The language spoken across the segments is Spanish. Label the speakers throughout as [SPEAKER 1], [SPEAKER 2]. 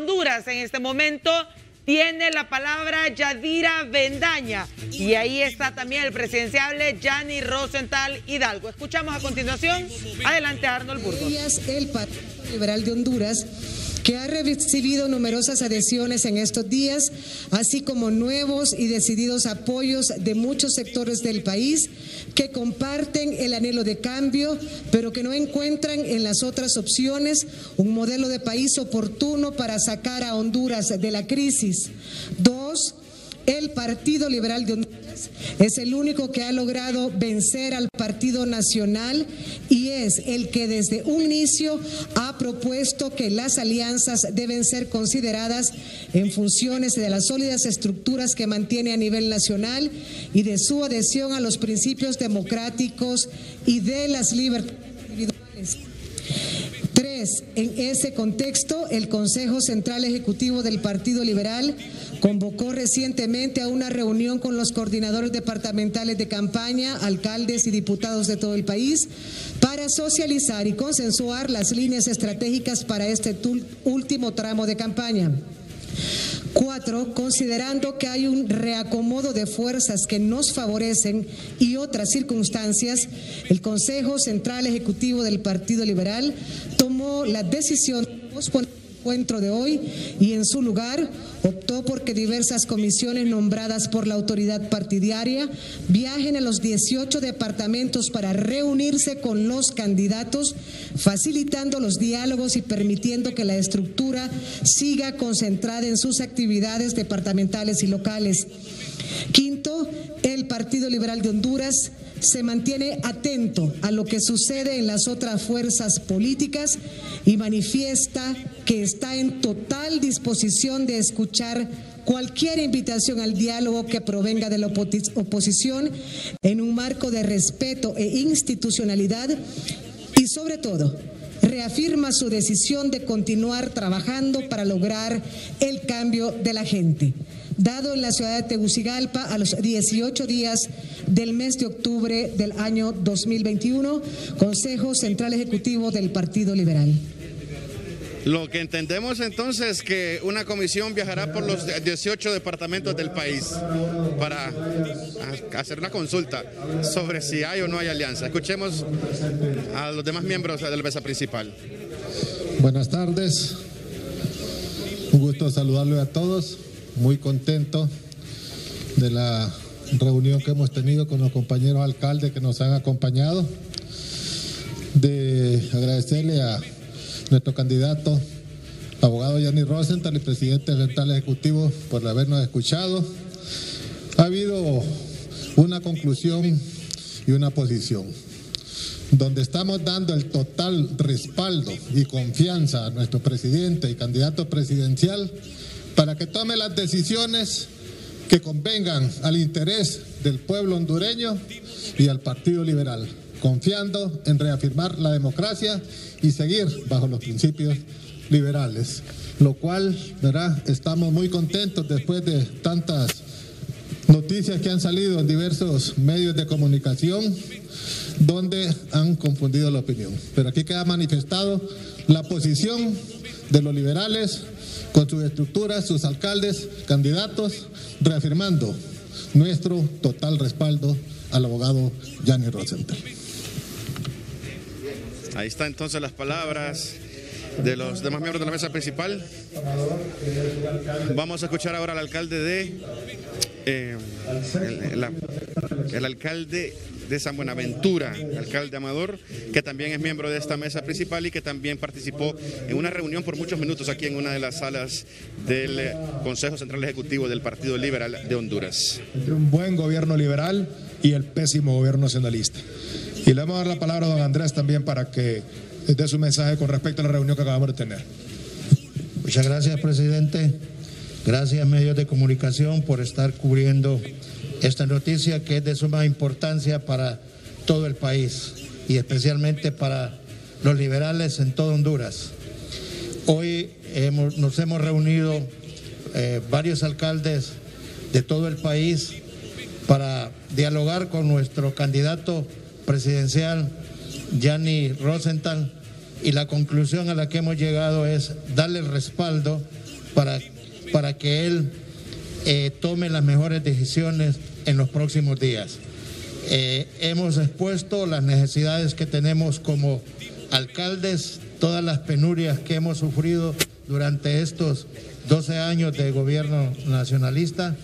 [SPEAKER 1] Honduras en este momento tiene la palabra Yadira Vendaña y ahí está también el presidenciable Gianni Rosenthal Hidalgo. Escuchamos a continuación. Adelante Arnold Burgos.
[SPEAKER 2] El Partido Liberal de Honduras que ha recibido numerosas adhesiones en estos días, así como nuevos y decididos apoyos de muchos sectores del país que comparten el anhelo de cambio, pero que no encuentran en las otras opciones un modelo de país oportuno para sacar a Honduras de la crisis. El Partido Liberal de Honduras es el único que ha logrado vencer al Partido Nacional y es el que desde un inicio ha propuesto que las alianzas deben ser consideradas en funciones de las sólidas estructuras que mantiene a nivel nacional y de su adhesión a los principios democráticos y de las libertades individuales. En ese contexto, el Consejo Central Ejecutivo del Partido Liberal convocó recientemente a una reunión con los coordinadores departamentales de campaña, alcaldes y diputados de todo el país para socializar y consensuar las líneas estratégicas para este último tramo de campaña. Cuatro, considerando que hay un reacomodo de fuerzas que nos favorecen y otras circunstancias, el Consejo Central Ejecutivo del Partido Liberal tomó la decisión de posponer encuentro de hoy y en su lugar optó por que diversas comisiones nombradas por la autoridad partidaria viajen a los 18 departamentos para reunirse con los candidatos, facilitando los diálogos y permitiendo que la estructura siga concentrada en sus actividades departamentales y locales. Quinto, el Partido Liberal de Honduras se mantiene atento a lo que sucede en las otras fuerzas políticas y manifiesta que está en total disposición de escuchar cualquier invitación al diálogo que provenga de la oposición en un marco de respeto e institucionalidad y sobre todo reafirma su decisión de continuar trabajando para lograr el cambio de la gente. Dado en la ciudad de Tegucigalpa a los 18 días del mes de octubre del año 2021, Consejo Central Ejecutivo del Partido Liberal.
[SPEAKER 3] Lo que entendemos entonces es que una comisión viajará por los 18 departamentos del país para hacer una consulta sobre si hay o no hay alianza. Escuchemos a los demás miembros de la mesa principal.
[SPEAKER 4] Buenas tardes. Un gusto saludarle a todos muy contento de la reunión que hemos tenido con los compañeros alcaldes que nos han acompañado, de agradecerle a nuestro candidato, abogado Yanni Rosenthal y presidente central ejecutivo por habernos escuchado. Ha habido una conclusión y una posición donde estamos dando el total respaldo y confianza a nuestro presidente y candidato presidencial para que tome las decisiones que convengan al interés del pueblo hondureño y al Partido Liberal, confiando en reafirmar la democracia y seguir bajo los principios liberales, lo cual, ¿verdad? Estamos muy contentos después de tantas noticias que han salido en diversos medios de comunicación donde han confundido la opinión. Pero aquí queda manifestado la posición de los liberales con sus estructuras, sus alcaldes, candidatos, reafirmando nuestro total respaldo al abogado Gianni Rosenthal.
[SPEAKER 3] Ahí están entonces las palabras de los demás miembros de la mesa principal. Vamos a escuchar ahora al alcalde de eh, el alcalde de San Buenaventura, alcalde Amador, que también es miembro de esta mesa principal y que también participó en una reunión por muchos minutos aquí en una de las salas del Consejo Central Ejecutivo del Partido Liberal de Honduras.
[SPEAKER 5] Entre un buen gobierno liberal y el pésimo gobierno nacionalista. Y le vamos a dar la palabra a don Andrés también para que dé su mensaje con respecto a la reunión que acabamos de tener.
[SPEAKER 6] Muchas gracias, presidente. Gracias, medios de comunicación, por estar cubriendo esta noticia que es de suma importancia para todo el país y especialmente para los liberales en todo Honduras. Hoy nos hemos reunido eh, varios alcaldes de todo el país para dialogar con nuestro candidato presidencial, Gianni Rosenthal, y la conclusión a la que hemos llegado es darle respaldo para, para que él eh, tome las mejores decisiones en los próximos días. Eh, hemos expuesto las necesidades que tenemos como alcaldes, todas las penurias que hemos sufrido durante estos 12 años de gobierno nacionalista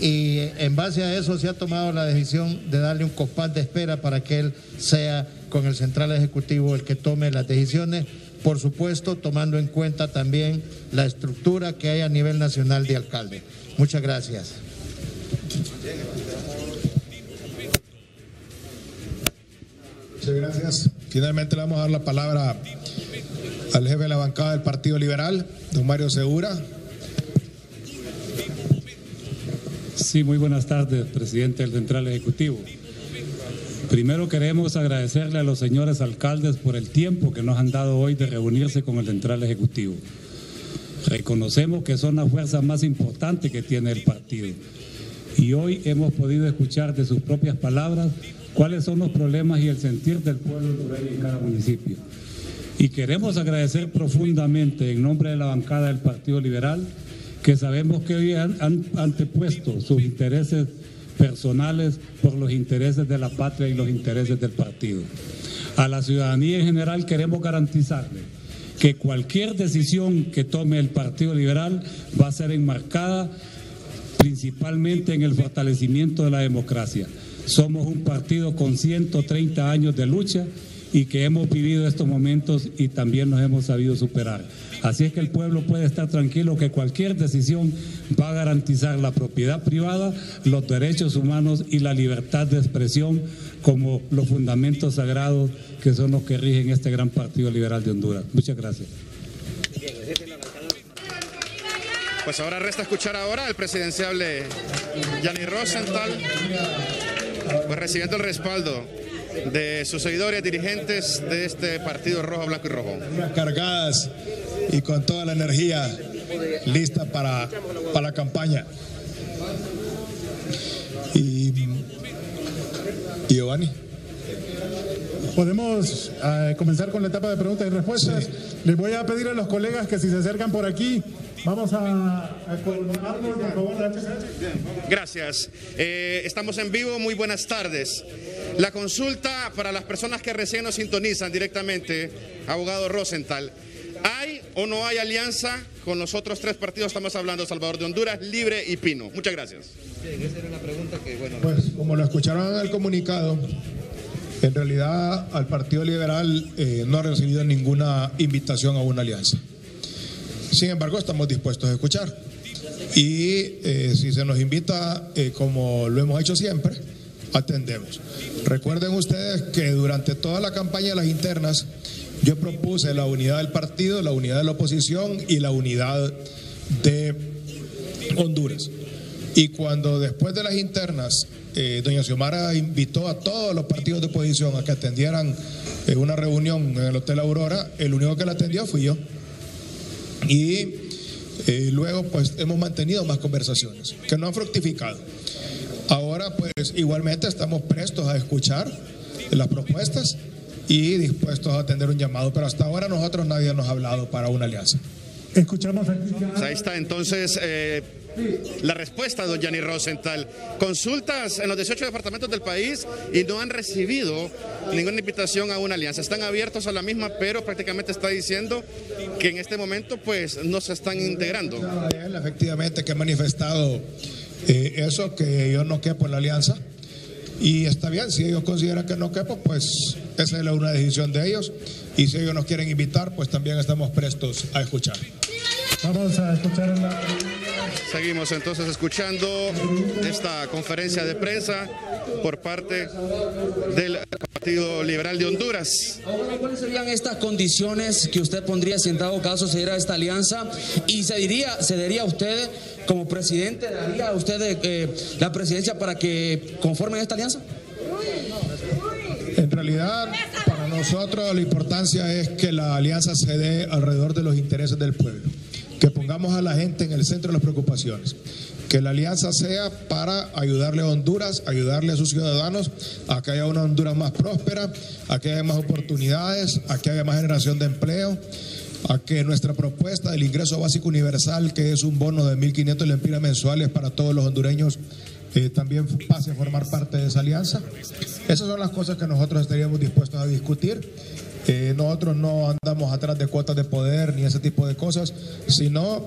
[SPEAKER 6] y en base a eso se ha tomado la decisión de darle un compás de espera para que él sea con el central ejecutivo el que tome las decisiones, por supuesto tomando en cuenta también la estructura que hay a nivel nacional de alcalde. Muchas gracias.
[SPEAKER 5] Muchas gracias. Finalmente le vamos a dar la palabra al jefe de la bancada del Partido Liberal, don Mario Segura.
[SPEAKER 7] Sí, muy buenas tardes, presidente del Central Ejecutivo. Primero queremos agradecerle a los señores alcaldes por el tiempo que nos han dado hoy de reunirse con el Central Ejecutivo. Reconocemos que son la fuerza más importante que tiene el partido. Y hoy hemos podido escuchar de sus propias palabras cuáles son los problemas y el sentir del pueblo hondureño en cada municipio. Y queremos agradecer profundamente en nombre de la bancada del Partido Liberal que sabemos que hoy han, han antepuesto sus intereses personales por los intereses de la patria y los intereses del partido. A la ciudadanía en general queremos garantizarle que cualquier decisión que tome el Partido Liberal va a ser enmarcada principalmente en el fortalecimiento de la democracia. Somos un partido con 130 años de lucha y que hemos vivido estos momentos y también nos hemos sabido superar. Así es que el pueblo puede estar tranquilo que cualquier decisión va a garantizar la propiedad privada, los derechos humanos y la libertad de expresión como los fundamentos sagrados que son los que rigen este gran Partido Liberal de Honduras. Muchas gracias.
[SPEAKER 3] Pues ahora resta escuchar ahora al presidenciable Yanni Rosenthal, pues recibiendo el respaldo de sus seguidores, dirigentes de este partido rojo, blanco y rojo.
[SPEAKER 5] Cargadas y con toda la energía lista para, para la campaña. Y, Giovanni.
[SPEAKER 8] Podemos eh, comenzar con la etapa de preguntas y respuestas. Les voy a pedir a los colegas que si se acercan por aquí, vamos a, a coordinarnos, por favor.
[SPEAKER 3] Gracias. Eh, estamos en vivo, muy buenas tardes. La consulta para las personas que recién nos sintonizan directamente, abogado Rosenthal. ¿Hay o no hay alianza con los otros tres partidos? Estamos hablando Salvador de Honduras, Libre y Pino. Muchas gracias.
[SPEAKER 5] Pues como lo escucharon en el comunicado, en realidad al Partido Liberal eh, no ha recibido ninguna invitación a una alianza. Sin embargo, estamos dispuestos a escuchar. Y eh, si se nos invita, eh, como lo hemos hecho siempre, atendemos. Recuerden ustedes que durante toda la campaña de las internas, yo propuse la unidad del partido, la unidad de la oposición y la unidad de Honduras. Y cuando después de las internas, eh, doña Xiomara invitó a todos los partidos de oposición a que atendieran eh, una reunión en el Hotel Aurora, el único que la atendió fui yo. Y eh, luego pues hemos mantenido más conversaciones que no han fructificado. Ahora pues igualmente estamos prestos a escuchar las propuestas y dispuestos a atender un llamado, pero hasta ahora nosotros nadie nos ha hablado para una alianza.
[SPEAKER 8] Escuchamos.
[SPEAKER 3] Pues ahí está entonces eh, la respuesta de don Gianni Rosenthal. Consultas en los 18 departamentos del país y no han recibido ninguna invitación a una alianza. Están abiertos a la misma, pero prácticamente está diciendo que en este momento pues no se están integrando.
[SPEAKER 5] Él efectivamente que ha manifestado eh, eso, que yo no quepo en la alianza. Y está bien, si ellos consideran que no quepo, pues esa es una decisión de ellos. Y si ellos nos quieren invitar, pues también estamos prestos a escuchar.
[SPEAKER 8] Vamos a escuchar la...
[SPEAKER 3] Seguimos entonces escuchando esta conferencia de prensa por parte del Partido Liberal de Honduras.
[SPEAKER 9] Ahora, ¿cuáles serían estas condiciones que usted pondría si en dado caso se diera esta alianza? Y se diría, se diría a usted como presidente, daría a usted eh, la presidencia para que conformen esta alianza?
[SPEAKER 5] En realidad, para nosotros la importancia es que la alianza se dé alrededor de los intereses del pueblo, que pongamos a la gente en el centro de las preocupaciones, que la alianza sea para ayudarle a Honduras, ayudarle a sus ciudadanos a que haya una Honduras más próspera, a que haya más oportunidades, a que haya más generación de empleo a que nuestra propuesta del ingreso básico universal, que es un bono de 1.500 lempiras mensuales para todos los hondureños, eh, también pase a formar parte de esa alianza. Esas son las cosas que nosotros estaríamos dispuestos a discutir. Eh, nosotros no andamos atrás de cuotas de poder ni ese tipo de cosas, sino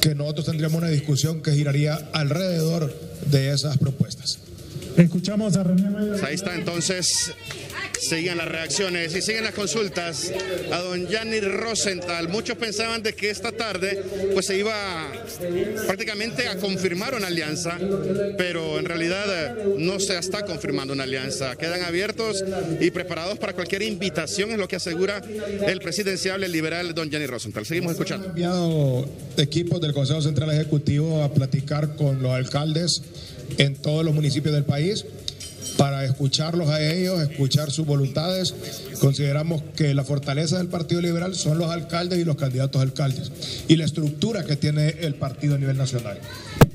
[SPEAKER 5] que nosotros tendríamos una discusión que giraría alrededor de esas propuestas.
[SPEAKER 8] Escuchamos a René
[SPEAKER 10] pues Ahí está entonces siguen las reacciones y siguen las consultas a don Gianni Rosenthal. Muchos pensaban de que esta tarde pues se iba prácticamente a confirmar una alianza, pero en realidad eh, no se está confirmando una alianza. Quedan abiertos y preparados para cualquier invitación, es lo que asegura el presidenciable liberal don Gianni Rosenthal. Seguimos escuchando.
[SPEAKER 5] Han enviado equipos del Consejo Central Ejecutivo a platicar con los alcaldes en todos los municipios del país para escucharlos a ellos, escuchar sus voluntades. Consideramos que la fortaleza del Partido Liberal son los alcaldes y los candidatos a alcaldes y la estructura que tiene el partido a nivel nacional.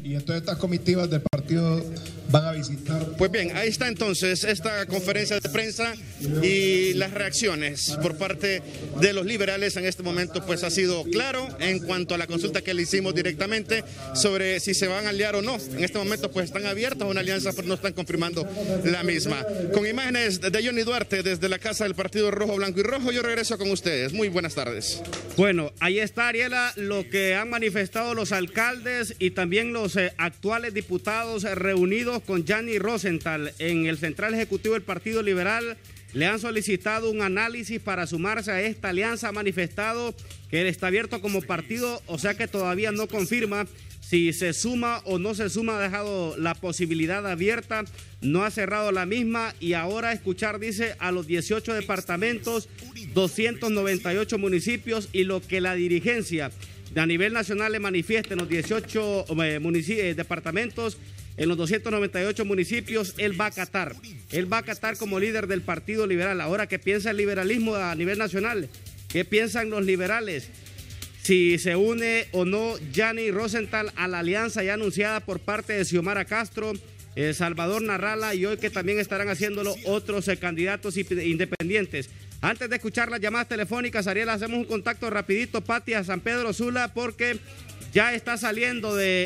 [SPEAKER 5] Y entonces estas comitivas del partido van a visitar.
[SPEAKER 10] Pues bien, ahí está entonces esta conferencia de prensa y las reacciones por parte de los liberales en este momento pues ha sido claro en cuanto a la consulta que le hicimos directamente sobre si se van a aliar o no. En este momento pues están abiertos a una alianza pero no están confirmando la misma. Con imágenes de Johnny Duarte desde la casa del Partido Rojo, Blanco y Rojo, yo regreso con ustedes. Muy buenas tardes.
[SPEAKER 3] Bueno, ahí está Ariela, lo que han manifestado los alcaldes y también los eh, actuales diputados reunidos con Gianni Rosenthal en el Central Ejecutivo del Partido Liberal. Le han solicitado un análisis para sumarse a esta alianza. Ha manifestado que él está abierto como partido, o sea que todavía no confirma si se suma o no se suma. Ha dejado la posibilidad abierta, no ha cerrado la misma y ahora escuchar, dice, a los 18 departamentos, 298 municipios y lo que la dirigencia a nivel nacional le manifiesta en los 18 eh, eh, departamentos, en los 298 municipios, él va a acatar. Él va a acatar como líder del Partido Liberal. Ahora, ¿qué piensa el liberalismo a nivel nacional? ¿Qué piensan los liberales? Si se une o no Gianni Rosenthal a la alianza ya anunciada por parte de Xiomara Castro, eh, Salvador Narrala y hoy que también estarán haciéndolo otros candidatos independientes. Antes de escuchar las llamadas telefónicas, Ariel, hacemos un contacto rapidito, Pati, a San Pedro Sula, porque ya está saliendo de